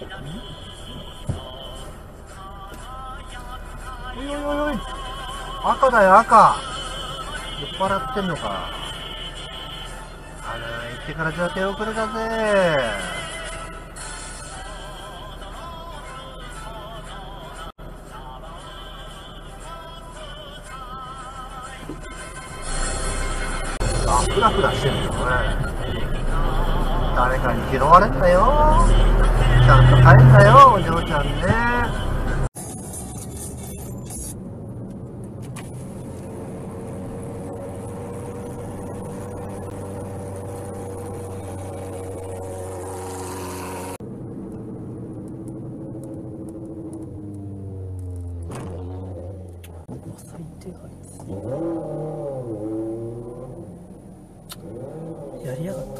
おいおいおいおい。赤だよ赤。酔っ払ってんのか。あら行ってからじゃ手遅れだぜ。あフラフラしてんのこれ。誰かに拾われんだよ。ちゃんと帰んだよお嬢ちゃんね。やりやがった